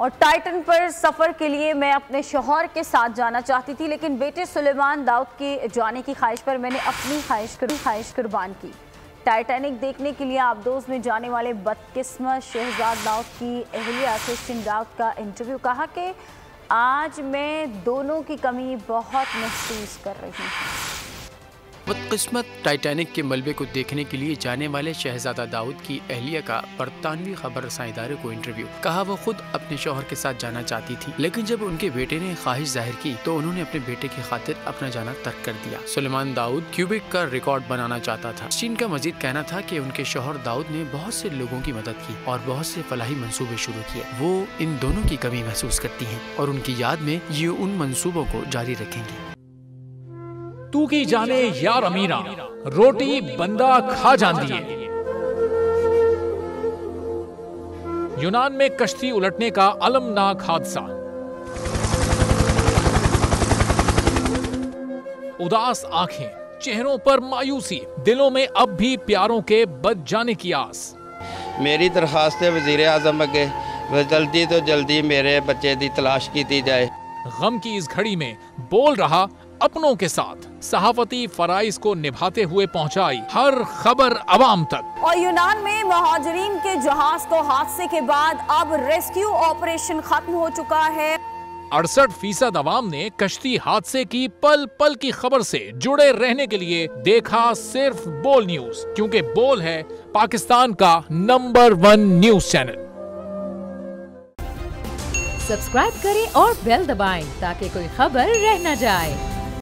और टाइटन पर सफ़र के लिए मैं अपने शोहर के साथ जाना चाहती थी, लेकिन बेटे सुलेमान दाऊद के जाने की ख्वाहिश पर मैंने अपनी ख्वाहिश ख्वाहिश कुर्बान की। टाइटैनिक देखने के लिए आबदोज में जाने वाले बदकिस्मत शहजाद दाऊद की अहलिया क्रिस्टिन दाऊद का इंटरव्यू कहा कि, आज मैं दोनों की कमी बहुत महसूस कर रही हूँ। बदकिस्मत टाइटैनिक के मलबे को देखने के लिए जाने वाले शहजादा दाऊद की अहलिया का बरतानवी खबर रसा इदारे को इंटरव्यू कहा, वो खुद अपने शोहर के साथ जाना चाहती थी, लेकिन जब उनके बेटे ने ख्वाहिश ज़ाहिर की तो उन्होंने अपने बेटे की खातिर अपना जाना तर्क कर दिया। सुलेमान दाऊद क्यूबिक का रिकॉर्ड बनाना चाहता था। चीन का मजीद कहना था की उनके शोहर दाऊद ने बहुत से लोगों की मदद की और बहुत से फलाही मनसूबे शुरू किए। वो इन दोनों की कमी महसूस करती है और उनकी याद में ये उन मनसूबों को जारी रखेंगे। तू की जाने यार अमीरा रोटी बंदा खा जाती है। यूनान में कश्ती उलटने का अलमनाक हादसा। उदास आँखें चेहरों पर मायूसी दिलों में अब भी प्यारों के बच जाने की आस। मेरी दरखास्त है वज़ीर आज़म अगे जल्दी तो जल्दी मेरे बच्चे की तलाश की जाए। गम की इस घड़ी में बोल रहा अपनों के साथ सहाफती फराइज को निभाते हुए पहुंचाई हर खबर अवाम तक। और यूनान में महाजरीन के जहाज़ को हादसे के बाद अब रेस्क्यू ऑपरेशन खत्म हो चुका है। अड़सठ फ़ीसद अवाम ने कश्ती हादसे की पल पल की खबर से जुड़े रहने के लिए देखा सिर्फ़ बोल न्यूज़ क्योंकि बोल है पाकिस्तान का number one news channel. Subscribe करें और बेल दबाएँ ताकि कोई खबर रह न जाए।